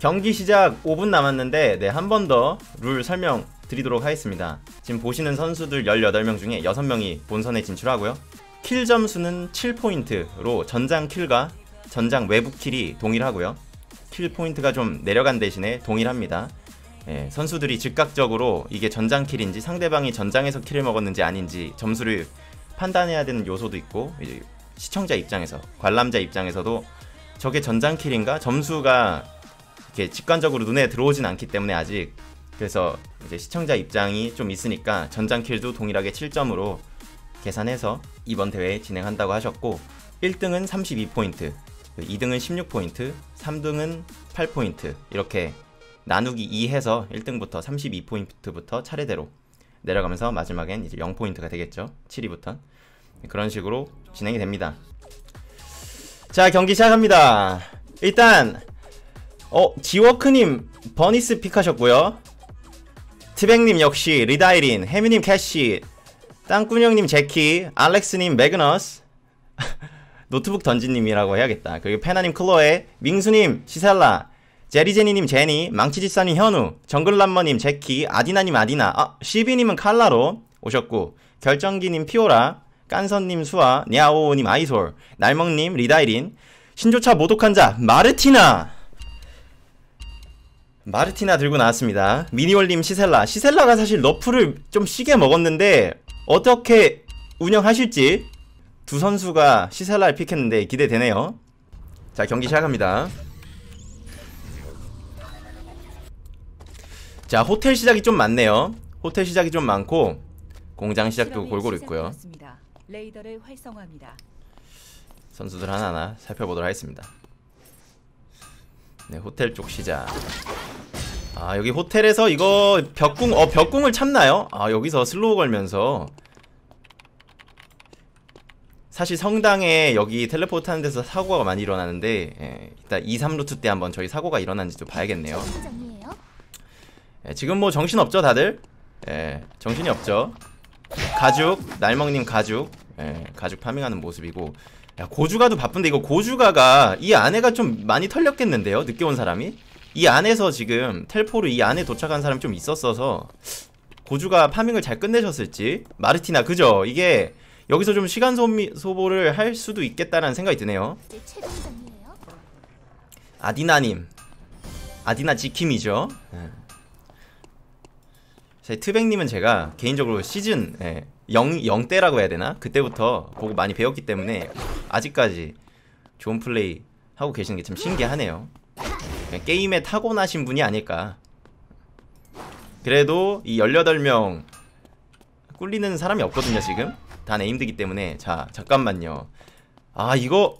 경기 시작 5분 남았는데 네, 한 번 더 룰 설명 드리도록 하겠습니다. 지금 보시는 선수들 18명 중에 6명이 본선에 진출하고요. kill 점수는 7포인트로 전장 kill과 전장 외부 kill이 동일하고요. kill 포인트가 좀 내려간 대신에 동일합니다. 예, 선수들이 즉각적으로 이게 전장 kill인지 상대방이 전장에서 kill을 먹었는지 아닌지 점수를 판단해야 되는 요소도 있고 시청자 입장에서 관람자 입장에서도 저게 전장 킬인가 점수가 이렇게 직관적으로 눈에 들어오진 않기 때문에 아직 그래서 이제 시청자 입장이 좀 있으니까 전장 킬도 동일하게 7점으로 계산해서 이번 대회 진행한다고 하셨고 1등은 32포인트, 2등은 16포인트, 3등은 8포인트 이렇게 나누기 2 해서 1등부터 32포인트부터 차례대로 내려가면서 마지막엔 이제 0포인트가 되겠죠. 7위부터. 그런 식으로 진행이 됩니다. 자, 경기 시작합니다. 일단 어, 지워크님 버니스 pick하셨고요. 트백님 역시 리다이린, 해미님 캐시, 땅꾸녕님 제키, 알렉스님 매그너스, 노트북 던지님이라고 해야겠다. 그리고 페나님 클로에, 민수님 시살라, 제리제니님 제니, 망치지사님 현우, 정글람머님 제키, 아디나님 아디나, 아, 시비님은 칼라로 오셨고, 결정기님 피오라, 깐선님 수아, 냐오님 아이솔, 날먹님 리다이린, 신조차 모독한 자 마르티나, 마르티나 들고 나왔습니다. 미니월님 시셀라. 시셀라가 사실 너프를 좀 시게 먹었는데 어떻게 운영하실지 두 선수가 시셀라를 픽했는데 기대되네요. 자 경기 시작합니다. 자 호텔 시작이 좀 많네요. 호텔 시작이 좀 많고 공장 시작도 골고루 있고요. 선수들 하나하나 살펴보도록 하겠습니다. 네 호텔 쪽 시작. 아 여기 호텔에서 이거 벽궁 어 벽궁을 참나요? 아 여기서 slow 걸면서 사실 성당에 여기 텔레포트 하는 데서 사고가 많이 일어나는데 예, 일단 2, 3루트 때 한번 저희 사고가 일어난지 좀 봐야겠네요 예, 지금 뭐 정신없죠 다들? 예, 정신이 없죠 가죽 날먹님 가죽 예, 가죽 파밍하는 모습이고 야 고주가도 바쁜데 이거 고주가가 이 안에가 좀 많이 털렸겠는데요? 늦게 온 사람이? 이 안에서 지금 텔포로 이 안에 도착한 사람 좀 있었어서 고주가 파밍을 잘 끝내셨을지? 마르티나 그죠? 이게 여기서 좀 시간 소미, 소보를 할 수도 있겠다라는 생각이 드네요. 아디나님. 아디나 지킴이죠? 제 트백님은 제가 개인적으로 시즌 예, 0, 0대라고 해야 되나? 그때부터 보고 많이 배웠기 때문에 아직까지 좋은 플레이 하고 계시는 게 참 신기하네요. 게임에 타고나신 분이 아닐까. 그래도 이 18명 꿀리는 사람이 없거든요 지금. 다 네임드기 때문에. 자 잠깐만요. 아 이거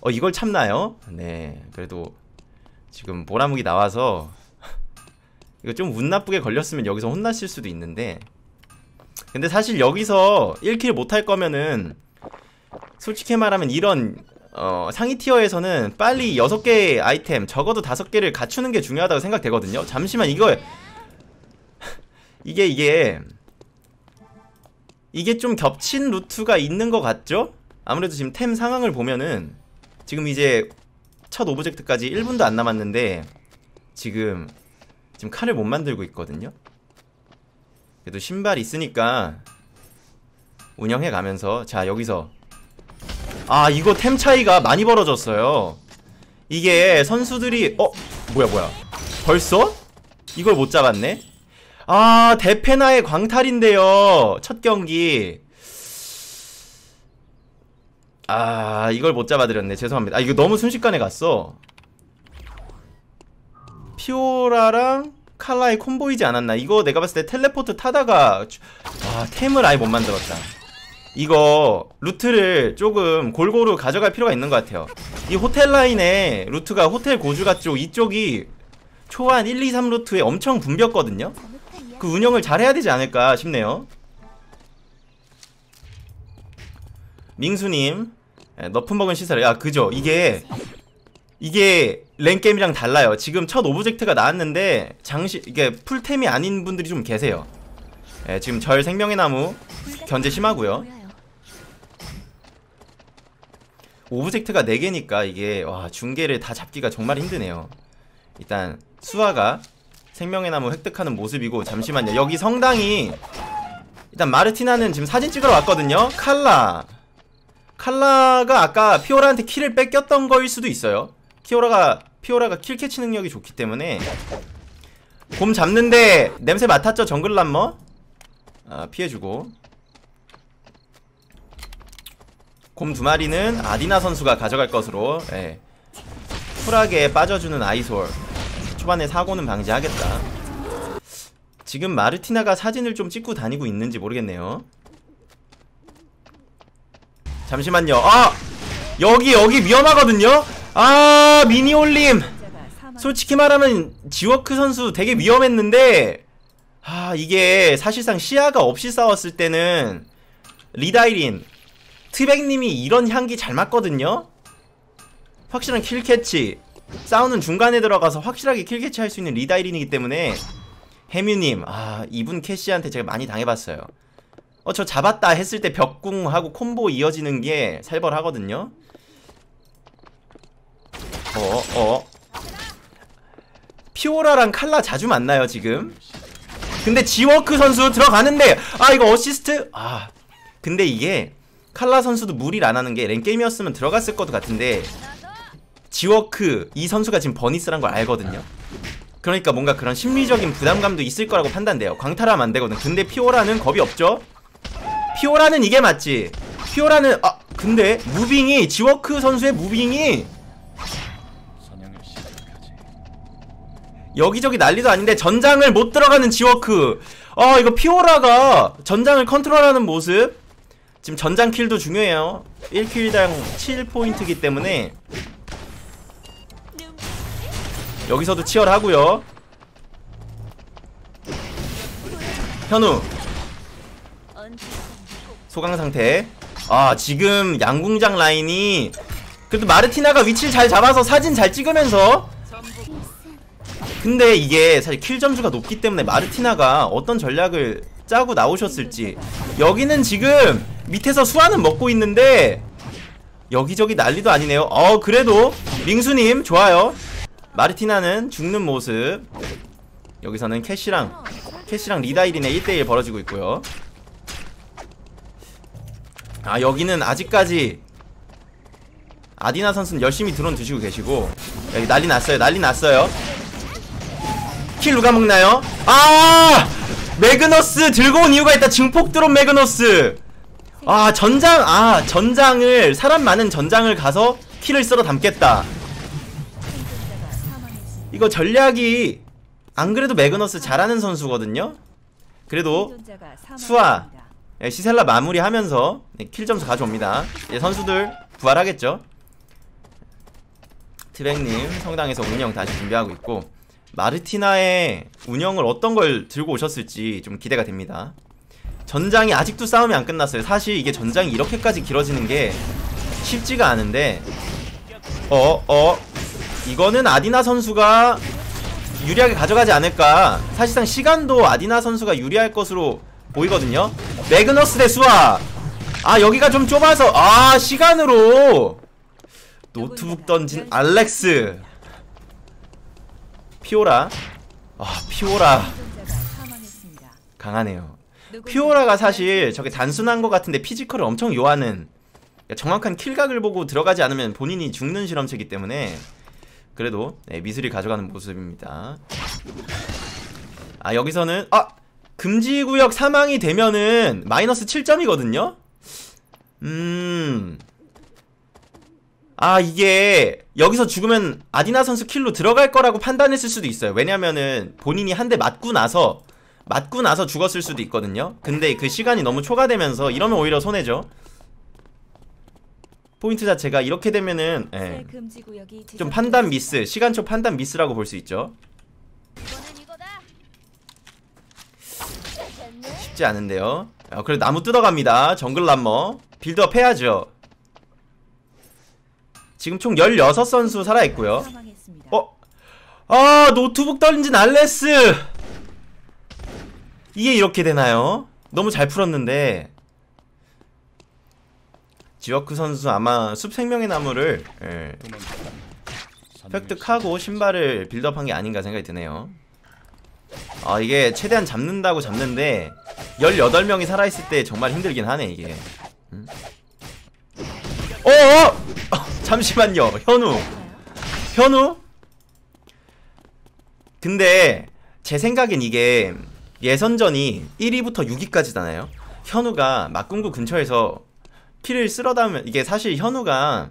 어 이걸 참나요? 네 그래도 지금 보라묵이 나와서 이거 좀 운 나쁘게 걸렸으면 여기서 혼났을 수도 있는데 근데 사실 여기서 1킬 못할 거면은 솔직히 말하면 이런 어, 상위 티어에서는 빨리 6개의 아이템 적어도 5개를 갖추는 게 중요하다고 생각되거든요 잠시만 이거 이게 이게 이게 좀 겹친 루트가 있는 것 같죠? 아무래도 지금 템 상황을 보면은 지금 이제 첫 오브젝트까지 1분도 안 남았는데 지금 지금 칼을 못 만들고 있거든요 그래도 신발 있으니까 운영해 가면서 자 여기서 아 이거 템 차이가 많이 벌어졌어요 이게 선수들이 어? 뭐야 뭐야 벌써? 이걸 못 잡았네? 아 데페나의 광탈인데요 첫 경기 아 이걸 못 잡아드렸네 죄송합니다 아 이거 너무 순식간에 갔어 피오라랑 칼라의 combo이지 않았나? 이거 내가 봤을 때 텔레포트 타다가 아 템을 아예 못 만들었다. 이거 루트를 조금 골고루 가져갈 필요가 있는 것 같아요. 이 호텔 라인에 루트가 호텔 고주가 쪽 이쪽이 초반 1, 2, 3 루트에 엄청 붐볐거든요? 그 운영을 잘 해야 되지 않을까 싶네요. 민수님 예, nerf 먹은 시셀라 그죠. 이게 이게 랭게임이랑 달라요. 지금 첫 object가 나왔는데 장시 이게 풀템이 아닌 분들이 좀 계세요. 예, 지금 절 생명의 나무 견제 심하고요. object가 4개니까 이게 와 중계를 다 잡기가 정말 힘드네요. 일단 수아가 생명의 나무 획득하는 모습이고 잠시만요. 여기 성당이 일단 마르티나는 지금 사진 찍으러 왔거든요. 칼라. 칼라가 아까 피오라한테 kill을 뺏겼던 거일 수도 있어요 피오라가 피오라가 kill catch 능력이 좋기 때문에 곰 잡는데 냄새 맡았죠 정글람머? 아, 피해주고. 곰 두 마리는 아디나 선수가 가져갈 것으로 예. 쿨하게 빠져주는 아이솔. 초반에 사고는 방지하겠다. 지금 마르티나가 사진을 좀 찍고 다니고 있는지 모르겠네요. 잠시만요. 아! 여기 여기 위험하거든요 아 미니올림. 솔직히 말하면 지워크 선수 되게 위험했는데 아 이게 사실상 시야가 없이 싸웠을 때는 리다이린 트백님이 이런 향기 잘 맞거든요? 확실한 kill catch. 싸우는 중간에 들어가서 확실하게 kill catch 할 수 있는 리다이린이기 때문에 해뮤님 아 이분 캐시한테 제가 많이 당해봤어요. 어 저 잡았다 했을 때 벽궁하고 콤보 이어지는 게 살벌하거든요 어 어. 피오라랑 칼라 자주 만나요 지금? 근데 지워크 선수 들어가는데 아 이거 어시스트? 아. 근데 이게 칼라 선수도 무리를 안 하는 게 랭게임이었으면 들어갔을 것도 같은데 지워크 이 선수가 지금 버니스란 걸 알거든요? 그러니까 뭔가 그런 심리적인 부담감도 있을 거라고 판단돼요. 광탈하면 안 되거든. 근데 피오라는 겁이 없죠? 피오라는 이게 맞지? 피오라는 아 근데 moving이 지워크 선수의 moving이 사냥을 시작하지. 여기저기 난리도 아닌데 전장을 못 들어가는 지워크. 아 이거 피오라가 전장을 컨트롤하는 모습. 지금 전장 킬도 중요해요. 1킬당 7포인트기 때문에 여기서도 치열하고요. 현우. 소강 상태. 아 지금 양궁장 라인이 그래도 마르티나가 위치를 잘 잡아서 사진 잘 찍으면서 근데 이게 사실 kill 점수가 높기 때문에 마르티나가 어떤 전략을 짜고 나오셨을지. 여기는 지금 밑에서 수아는 먹고 있는데 여기저기 난리도 아니네요. 어 그래도 링수님 좋아요. 마르티나는 죽는 모습. 여기서는 캐시랑 캐시랑 리다이린의 1대1 벌어지고 있고요. 아 여기는 아직까지 아디나 선수는 열심히 드론 드시고 계시고. 여기 난리 났어요. 난리 났어요 kill 누가 먹나요? 아 매그너스 들고 온 이유가 있다 증폭 드론 매그너스 아 전장 아 전장을 사람 많은 전장을 가서 kill을 쓸어 담겠다. 이거 전략이 안 그래도 매그너스 잘하는 선수거든요 그래도 수아. 예, 시셀라 마무리하면서 네, 킬 점수 가져옵니다 이제 선수들 부활하겠죠 트랙님 성당에서 운영 다시 준비하고 있고 마르티나의 운영을 어떤 걸 들고 오셨을지 좀 기대가 됩니다. 전장이 아직도 싸움이 안 끝났어요. 사실 이게 전장이 이렇게까지 길어지는 게 쉽지가 않은데 어어 이거는 아디나 선수가 유리하게 가져가지 않을까. 사실상 시간도 아디나 선수가 유리할 것으로 보이거든요. 매그너스 대 수아. 아 여기가 좀 좁아서 아 시간으로 노트북 던진 알렉스 피오라. 아 피오라. 강하네요. 피오라가 사실 저게 단순한 것 같은데 physical을 엄청 요하는 그러니까 정확한 kill각을 보고 들어가지 않으면 본인이 죽는 실험체이기 때문에 그래도 네, 미술이 가져가는 모습입니다. 아 여기서는 아! 금지구역 사망이 되면은 마이너스 7점이거든요? 음... 아 이게 여기서 죽으면 아디나 선수 킬로 들어갈 거라고 판단했을 수도 있어요. 왜냐면은 본인이 한 대 맞고 나서 맞고 나서 죽었을 수도 있거든요. 근데 그 시간이 너무 초과되면서 이러면 오히려 손해죠. 포인트 자체가 이렇게 되면은 예, 좀. 판단 미스 시간초 판단 미스라고 볼 수 있죠. 쉽지 않은데요. 아, 그래도 나무 뜯어갑니다. 정글 람머. 빌드업 해야죠 지금 총 16선수 살아있고요. 어? 아 노트북 던진 알렉스 이게 이렇게 되나요? 너무 잘 풀었는데 지워크 선수 아마 숲 생명의 나무를 예. 획득하고 신발을 빌드업한 게 아닌가 생각이 드네요. 아 이게 최대한 잡는다고 잡는데 18명이 살아있을 때 정말 힘들긴 하네 이게 음. 어어! 어, 잠시만요 현우 현우? 근데 제 생각엔 이게 예선전이 1위부터 6위까지잖아요 현우가 막궁구 근처에서 피를 쓸어 담으면 이게 사실 현우가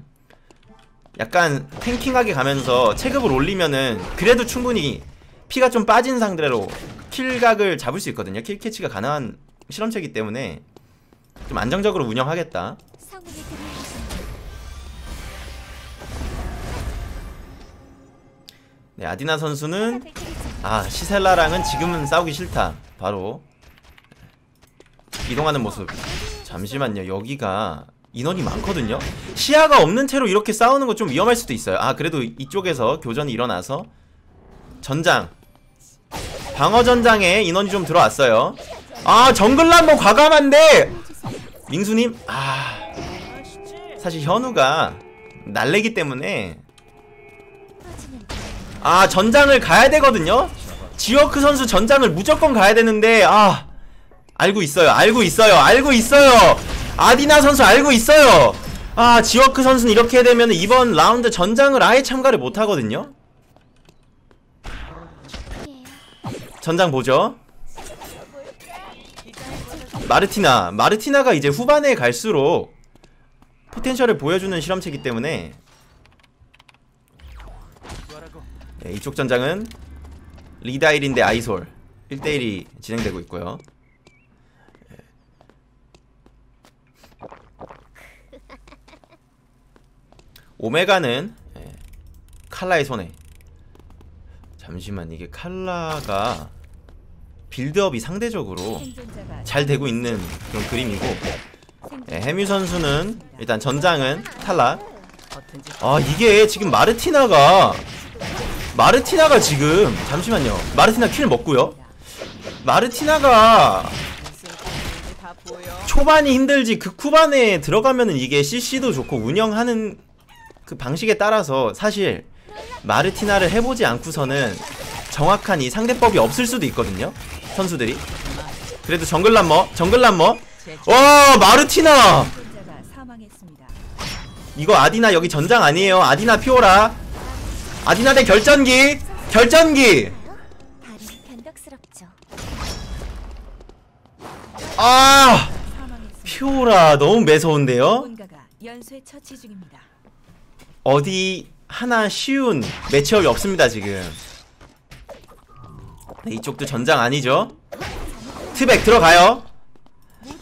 약간 탱킹하게 가면서 체급을 올리면은 그래도 충분히 피가 좀 빠진 상대로 킬각을 잡을 수 있거든요. 킬 캐치가 가능한 실험체이기 때문에 좀 안정적으로 운영하겠다. 네, 아디나 선수는 아 시셀라랑은 지금은 싸우기 싫다. 바로 이동하는 모습. 잠시만요. 여기가 인원이 많거든요. 시야가 없는 채로 이렇게 싸우는 거 좀 위험할 수도 있어요. 아 그래도 이쪽에서 교전이 일어나서 전장 방어 전장에 인원이 좀 들어왔어요. 아 정글란 뭐 과감한데 민수님 아 사실 현우가 날래기 때문에 아 전장을 가야 되거든요? 지워크 선수 전장을 무조건 가야 되는데 아 알고 있어요 알고 있어요 알고 있어요. 아디나 선수 알고 있어요. 아 지워크 선수는 이렇게 되면 이번 라운드 전장을 아예 참가를 못하거든요. 전장 보죠. 마르티나 마르티나가 이제 후반에 갈수록 포텐셜을 보여주는 실험체이기 때문에 네, 이쪽 전장은 리다일인 대 아이솔. 1대1이 진행되고 있고요. 오메가는 예, 칼라의 손에. 잠시만 이게 칼라가 빌드업이 상대적으로 잘 되고 있는 그런 그림이고 예, 해뮤 선수는 일단 전장은 탈락. 아 이게 지금 마르티나가 마르티나가 지금 잠시만요. 마르티나 킬 먹고요. 마르티나가 초반이 힘들지 그 후반에 들어가면은 이게 CC도 좋고 운영하는 그 방식에 따라서 사실 마르티나를 해보지 않고서는 정확한 이 상대법이 없을 수도 있거든요 선수들이. 그래도 정글란머 정글란머. 와 마르티나. 이거 아디나 여기 전장 아니에요. 아디나 피오라 아디나 대 결전기 결전기. 아. 피오라 너무 매서운데요. 어디 하나 쉬운 매치업이 없습니다 지금 네, 이쪽도 전장 아니죠 트백 들어가요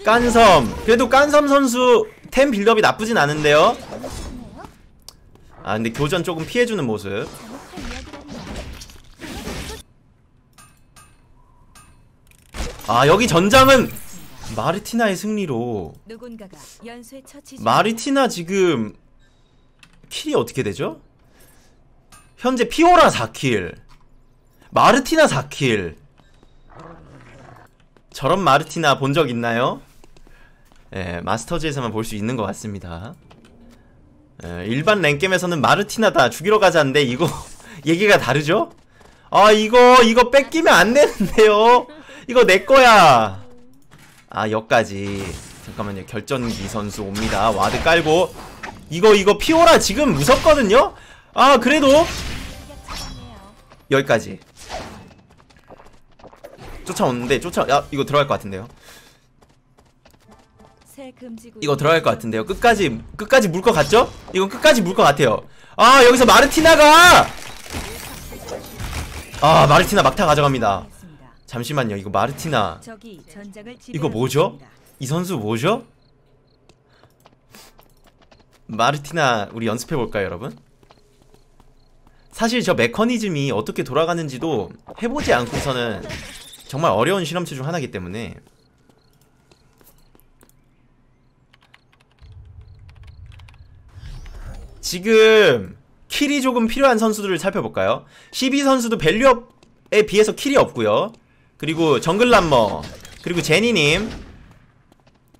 깐섬 그래도 깐섬 선수 템 빌드업이 나쁘진 않은데요. 아 근데 교전 조금 피해주는 모습. 아 여기 전장은 마르티나의 승리로. 마르티나 지금 킬이 어떻게 되죠? 현재 피오라 4kill 마르티나 4kill 저런 마르티나 본 적 있나요? 예, 마스터즈에서만 볼 수 있는 것 같습니다 예, 일반 랭겜에서는 마르티나 다 죽이러 가자는데 이거 얘기가 다르죠? 아 이거 이거 뺏기면 안 되는데요? 이거 내 거야. 아 여기까지. 잠깐만요. 결전기 선수 옵니다. ward 깔고. 이거 이거 피오라 지금 무섭거든요? 아 그래도. 여기까지. 쫓아오는데 쫓아 야 이거 들어갈 것 같은데요 이거 들어갈 것 같은데요 끝까지 끝까지 물 것 같죠? 이건 끝까지 물 것 같아요 아 여기서 마르티나가 아 마르티나 막타 가져갑니다. 잠시만요 이거 마르티나 이거 뭐죠? 이 선수 뭐죠? 마르티나 우리 연습해 볼까요, 여러분? 사실 저 메커니즘이 어떻게 돌아가는지도 해보지 않고서는 정말 어려운 실험체 중 하나이기 때문에 지금 킬이 조금 필요한 선수들을 살펴볼까요? 12 선수도 밸류업에 비해서 킬이 없고요. 그리고 정글람머 그리고 제니님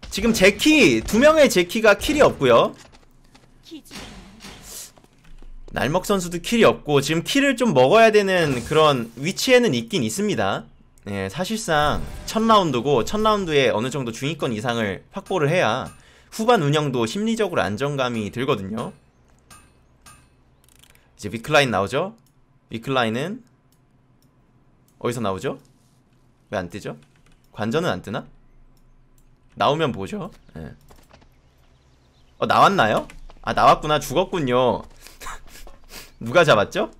지금 제키 두 명의 제키가 킬이 없고요. 날먹 선수도 킬이 없고 지금 킬을 좀 먹어야 되는 그런 위치에는 있긴 있습니다. 예, 사실상 첫 라운드고 첫 라운드에 어느 정도 중위권 이상을 확보를 해야 후반 운영도 심리적으로 안정감이 들거든요. 이제 위클라인 나오죠? 위클라인은 어디서 나오죠? 왜 안 뜨죠? 관전은 안 뜨나? 나오면 보죠. 예. 어 나왔나요? 아 나왔구나 죽었군요. 누가 잡았죠?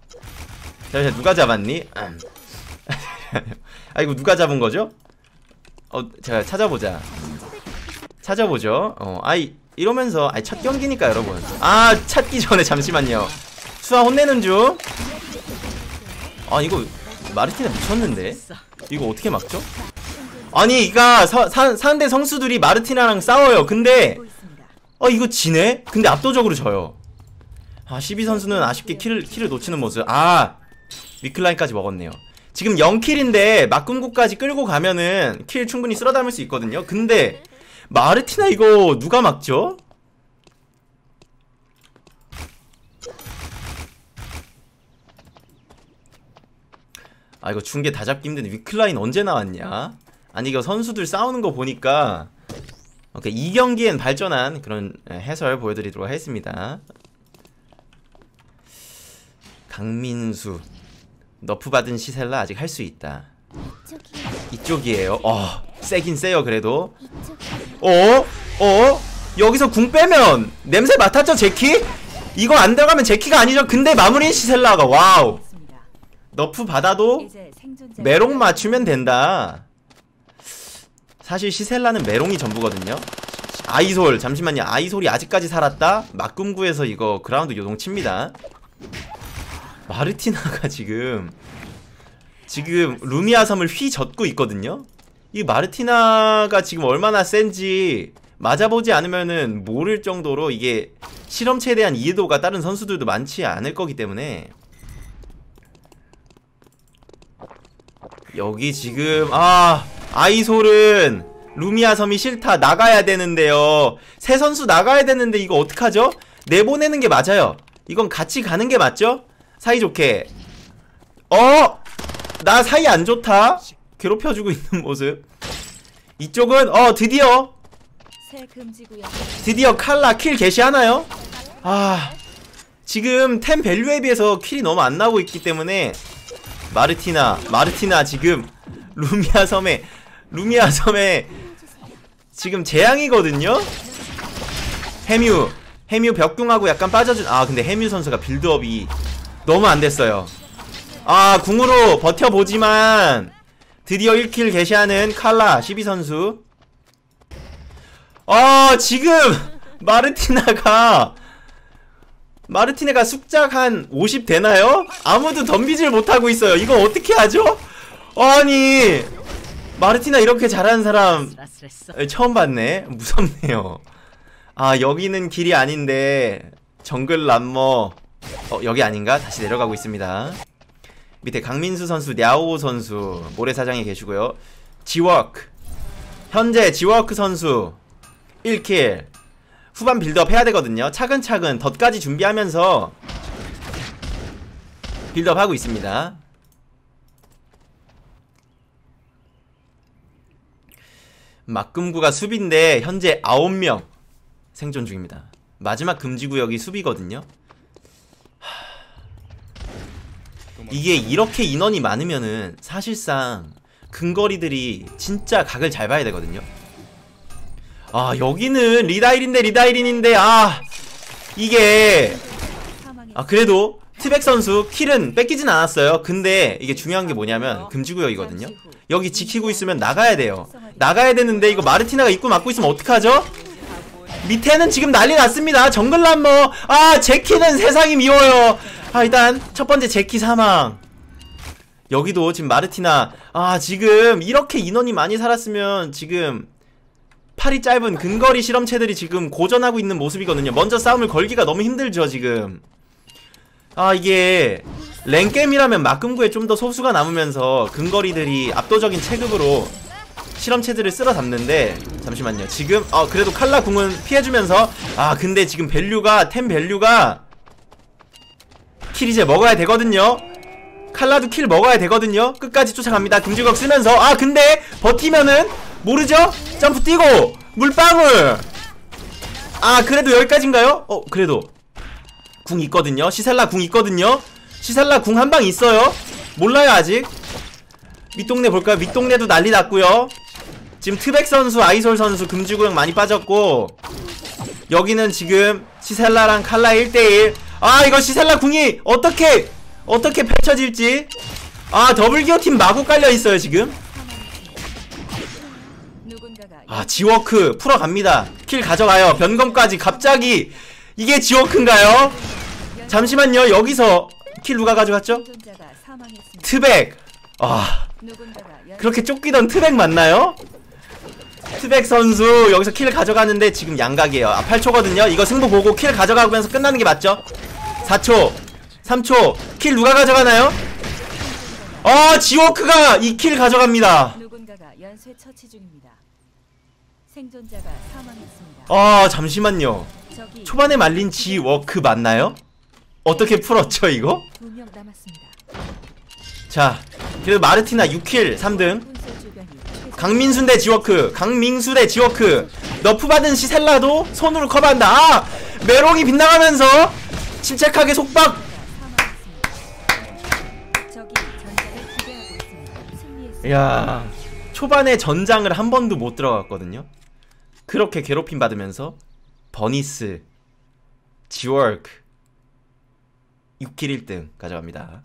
잠시만 누가 잡았니? 음. 아 이거 누가 잡은 거죠? 어 제가 찾아보자. 찾아보죠. 어 아이 이러면서 아이 첫 경기니까 여러분. 아 찾기 전에 잠시만요. 수아 혼내는 중. 아 이거 마르티나 미쳤는데. 이거 어떻게 막죠? 아니 이가 상대 선수들이 마르티나랑 싸워요. 근데. 어 이거 지네? 근데 압도적으로 져요. 아 12 선수는 아쉽게 킬을 킬을 놓치는 모습. 아 위클라인까지 먹었네요. 지금 0킬인데 막금구까지 끌고 가면은 킬 충분히 쓸어 담을 수 있거든요. 근데 마르티나 이거 누가 막죠? 아 이거 중계 다 잡기 힘든데 위클라인 언제 나왔냐? 아니 이거 선수들 싸우는 거 보니까 오케이 이 경기엔 발전한 그런 해설 보여드리도록 하겠습니다. 강민수 nerf 받은 시셀라 아직 할 수 있다. 이쪽이 이쪽이에요. 어 세긴 세요 그래도. 어? 어? 여기서 궁 빼면 냄새 맡았죠 제키? 이거 안 들어가면 제키가 아니죠. 근데 마무리는 시셀라가 wow. nerf 받아도 메롱 맞추면 된다. 사실 시셀라는 메롱이 전부거든요. 아이솔 잠시만요. 아이솔이 아직까지 살았다. 막금구에서 이거 그라운드 요동 칩니다. 마르티나가 지금 지금 루미아 섬을 휘젓고 있거든요. 이 마르티나가 지금 얼마나 센지 맞아보지 않으면은 모를 정도로 이게 실험체에 대한 이해도가 다른 선수들도 많지 않을 거기 때문에 여기 지금 아 아이솔은 루미아 섬이 싫다 나가야 되는데요 세 선수 나가야 되는데 이거 어떡하죠? 내보내는 게 맞아요 이건 같이 가는 게 맞죠? 사이좋게 어? 나 사이 안 좋다 괴롭혀주고 있는 모습 이쪽은 어 드디어 드디어 칼라 kill 개시하나요? 아 지금 템 value에 비해서 kill이 너무 안 나오고 있기 때문에 마르티나 마르티나 지금 루미아 섬에 루미아 섬에 지금 재앙이거든요? 해뮤 해뮤 벽궁하고 약간 빠져준 아 근데 해뮤 선수가 빌드업이 너무 안 됐어요 아 궁으로 버텨보지만 드디어 1킬 개시하는 칼라 12 선수 아 지금 마르티나가 마르티네가 숙작 한 50 되나요? 아무도 덤비질 못하고 있어요. 이거 어떻게 하죠? 아니 마르티나 이렇게 잘하는 사람 에, 처음 봤네. 무섭네요. 아 여기는 길이 아닌데 정글 람머. 어 여기 아닌가? 다시 내려가고 있습니다. 밑에 강민수 선수, 냐오 선수 모래사장에 계시고요. 지워크. 현재 지워크 선수 1kill 후반 빌드업 해야 되거든요. 차근차근 덫까지 준비하면서 빌드업 하고 있습니다. 막금구가 숲인데 현재 9명 생존 중입니다. 마지막 금지구역이 숲이거든요. 이게 이렇게 인원이 많으면은 사실상 근거리들이 진짜 각을 잘 봐야 되거든요 아 여기는 리다일인데 리다일인인데 아 이게. 아 그래도 트백 선수 킬은 뺏기진 않았어요. 근데 이게 중요한 게 뭐냐면 금지구역이거든요. 여기 지키고 있으면 나가야 돼요. 나가야 되는데 이거 마르티나가 입구 막고 있으면 어떡하죠? 밑에는 지금 난리 났습니다. 정글람머. 아 제키는 세상이 미워요. 아 일단 첫 번째 제키 사망. 여기도 지금 마르티나. 아 지금 이렇게 인원이 많이 살았으면 지금 팔이 짧은 근거리 실험체들이 지금 고전하고 있는 모습이거든요. 먼저 싸움을 걸기가 너무 힘들죠 지금. 아 이게 랭겜이라면 막금구에 좀 더 소수가 남으면서 근거리들이 압도적인 체급으로 실험체들을 쓸어 담는데 잠시만요. 지금 어 그래도 칼라 궁은 피해주면서 아 근데 지금 value가 템 value가 kill 이제 먹어야 되거든요. 칼라도 kill 먹어야 되거든요. 끝까지 쫓아갑니다. 금지구역 쓰면서. 아 근데 버티면은 모르죠? 점프 뛰고 물방울. 아 그래도 여기까지인가요? 어 그래도. 궁 있거든요. 시셀라 궁 있거든요. 시셀라 궁 한 방 있어요. 몰라요 아직. 윗동네 볼까요? 윗동네도 난리 났고요. 지금 트백 선수 아이솔 선수 금지구역 많이 빠졌고 여기는 지금 시셀라랑 칼라 1대1 아 이거 시셀라 궁이 어떻게 어떻게 펼쳐질지. 아 더블 기어팀 마구 깔려있어요 지금 아 지워크 풀어갑니다 킬 가져가요 변검까지 갑자기 이게 지워크인가요? 잠시만요 여기서 킬 누가 가져갔죠? 트백 아. 그렇게 쫓기던 트백 맞나요? 트백 선수 여기서 kill 가져가는데 지금 양각이에요 아 8초거든요 이거 승부 보고 kill 가져가면서 끝나는 게 맞죠? 4초 3초 kill 누가 가져가나요? 아 지워크가 이 kill 가져갑니다 생존자가 사망했습니다. 아 잠시만요. 초반에 말린 지 워크 맞나요? 어떻게 풀었죠 이거? 자 그래도 마르티나 6킬 3등. 분쇄 주변이 최소 강민수 대 지워크 강민수 대 지워크. 너프 받은 시셀라도 손으로 커버한다. 아 메롱이 빗나가면서 침착하게 속박. 야 초반에 전장을 한 번도 못 들어갔거든요 그렇게 괴롭힘 받으면서 버니스 지워크 6킬 1등 가져갑니다